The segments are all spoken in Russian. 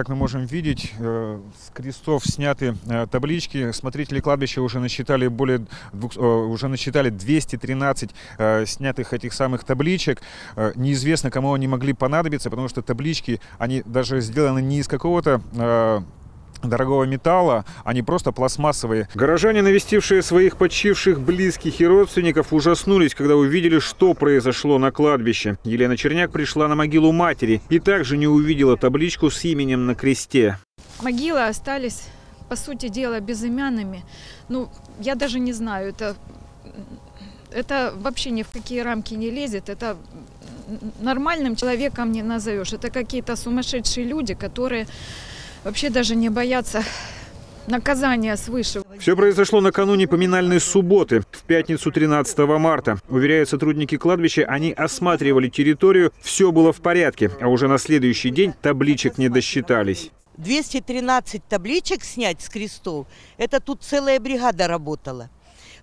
как мы можем видеть, э, с крестов сняты э, таблички. Смотрители кладбища уже насчитали более э, уже насчитали 213 э, снятых этих самых табличек. Неизвестно, кому они могли понадобиться, потому что таблички, они даже сделаны не из какого-то дорогого металла, они просто пластмассовые. Горожане, навестившие своих почивших близких и родственников, ужаснулись, когда увидели, что произошло на кладбище. Елена Черняк пришла на могилу матери и также не увидела табличку с именем на кресте. Могилы остались, по сути дела, безымянными. Ну, я даже не знаю, это, это вообще ни в какие рамки не лезет. Это нормальным человеком не назовешь. Это какие-то сумасшедшие люди, которые вообще даже не боятся наказания свыше. Все произошло накануне поминальной субботы, в пятницу 13 марта. Уверяют сотрудники кладбища, они осматривали территорию, все было в порядке, а уже на следующий день табличек не досчитались. 213 табличек снять с крестов, это тут целая бригада работала.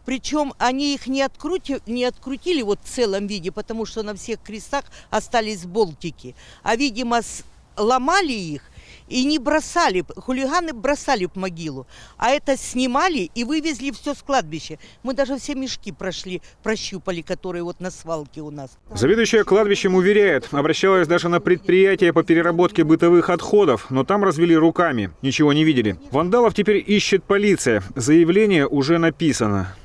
Причем они их не, открути, не открутили вот в целом виде, потому что на всех крестах остались болтики. А, видимо, ломали их и не бросали. Хулиганы бросали в могилу. А это снимали и вывезли все с кладбища. Мы даже все мешки прошли, прощупали, которые вот на свалке у нас. Заведующая кладбищем уверяет, обращалась даже на предприятие по переработке бытовых отходов, но там развели руками, ничего не видели. Вандалов теперь ищет полиция, заявление уже написано.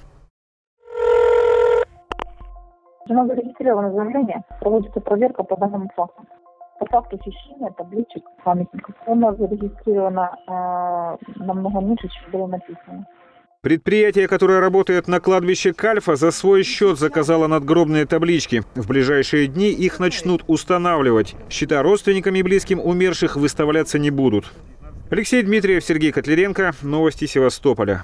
Жена зарегистрировано заявление, проводится проверка по данному факту. По факту хищения табличек памятников. Она зарегистрирована э, намного меньше, чем было написано. Предприятие, которое работает на кладбище Кальфа, за свой счет заказало надгробные таблички. В ближайшие дни их начнут устанавливать. Счета родственникам и близким умерших выставляться не будут. Алексей Дмитриев, Сергей Котляренко. Новости Севастополя.